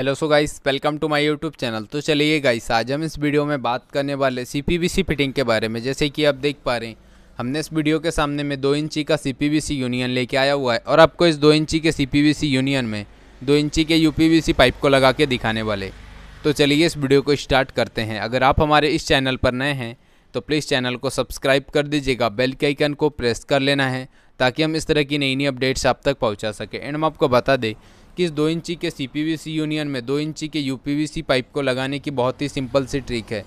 Hello so guys welcome to my YouTube channel तो चलिए guys आज हम इस वीडियो में बात करने वाले सी फिटिंग के बारे में। जैसे कि आप देख पा रहे हैं, हमने इस वीडियो के सामने में दो इंची का सी यूनियन लेके आया हुआ है। और आपको इस दो इंची के सी यूनियन में दो इंची के UPVC पाइप को लगा के दिखाने वाले। तो चलिए इस वीडियो को स्टार्ट करते हैं। अगर आप हमारे इस चैनल पर नए हैं तो प्लीज़ चैनल को सब्सक्राइब कर दीजिएगा। बेल के आइकन को प्रेस कर लेना है, ताकि हम इस तरह की नई नई अपडेट्स आप तक पहुँचा सकें। एंड हम आपको बता दें कि इस दो इंची के सीपीवीसी यूनियन में दो इंची के यूपीवीसी पाइप को लगाने की बहुत ही सिंपल सी ट्रिक है,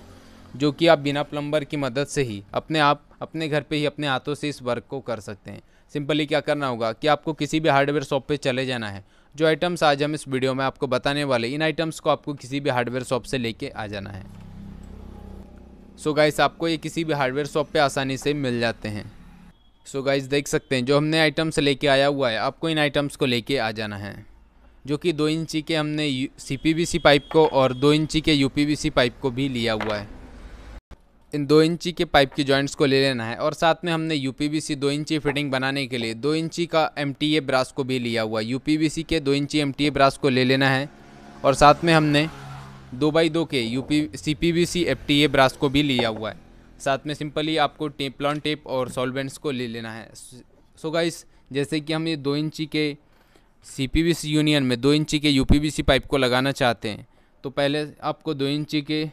जो कि आप बिना प्लम्बर की मदद से ही अपने आप, अपने घर पे ही अपने हाथों से इस वर्क को कर सकते हैं। सिंपली क्या करना होगा कि आपको किसी भी हार्डवेयर शॉप पे चले जाना है। जो आइटम्स आज हम इस वीडियो में आपको बताने वाले, इन आइटम्स को आपको किसी भी हार्डवेयर शॉप से लेके आ जाना है। सो so गाइस आपको ये किसी भी हार्डवेयर शॉप पे आसानी से मिल जाते हैं। सो so गाइस देख सकते हैं, जो हमने आइटम्स लेके आया हुआ है, आपको इन आइटम्स को लेके आ जाना है। जो कि दो इंची के हमने सी पाइप को और दो इंची के यू पाइप को भी लिया हुआ है। इन दो इंची के पाइप की जॉइंट्स को ले लेना है और साथ में हमने यू पी दो इंची फिटिंग बनाने के लिए दो इंची का एम ब्रास को भी लिया हुआ है। यू के दो इंची एम ब्रास को ले लेना है और साथ में हमने दो बाई दो के U P C P C T A brass को भी लिया हुआ है। साथ में सिंपली आपको टेपलॉन टेप और सॉल्वेंट्स को ले लेना है। सो गाइस जैसे कि हम ये दो इंची के सी यूनियन में दो इंची के U P V C pipe को लगाना चाहते हैं तो पहले आपको दो इंची के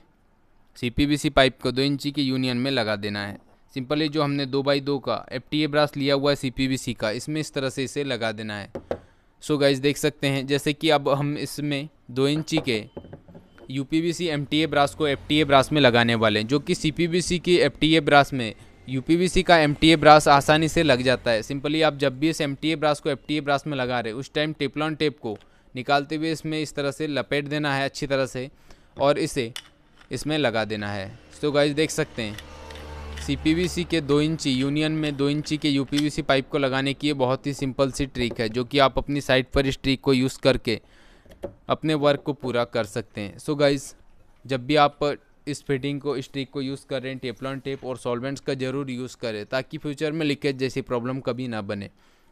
सी पाइप को दो इंची के यूनियन में लगा देना है। सिंपली जो हमने दो बाई दो का एफ़ टी ए ब्रास लिया हुआ है सी पी सी का, इसमें इस तरह से इसे लगा देना है। सो गाइज़ देख सकते हैं, जैसे कि अब हम इसमें दो इंची के U P C M T A brass को एफ़ टी ए ब्रास में लगाने वाले हैं, जो कि सी पी वी सी की एफ़ टी ए ब्रास में यू पी वी सी का एम टी ब्रास आसानी से लग जाता है। सिंपली आप जब भी इस एम टी ब्रास को एफ़ टी ब्रास में लगा रहे, उस टाइम टेपलॉन टेप को निकालते हुए इसमें इस तरह से लपेट देना है, अच्छी तरह से, और इसे इसमें लगा देना है। तो गाइज़ देख सकते हैं सी पी वी सी के दो इंची यूनियन में दो इंची के U P V C pipe को लगाने की ये बहुत ही सिंपल सी ट्रिक है, जो कि आप अपनी साइट पर इस ट्रिक को यूज़ करके अपने वर्क को पूरा कर सकते हैं। सो so गाइज़ जब भी आप इस फिटिंग को इस ट्रिक को यूज़ करें टेपलॉन टेप और सॉल्वेंट्स का ज़रूर यूज़ करें, ताकि फ्यूचर में लीकेज जैसी प्रॉब्लम कभी ना बने।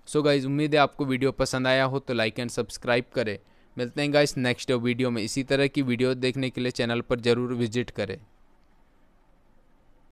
सो गाइज़ उम्मीद है आपको वीडियो पसंद आया हो तो लाइक एंड सब्सक्राइब करें। मिलते हैं गाइस नेक्स्ट वीडियो में। इसी तरह की वीडियो देखने के लिए चैनल पर ज़रूर विज़िट करें।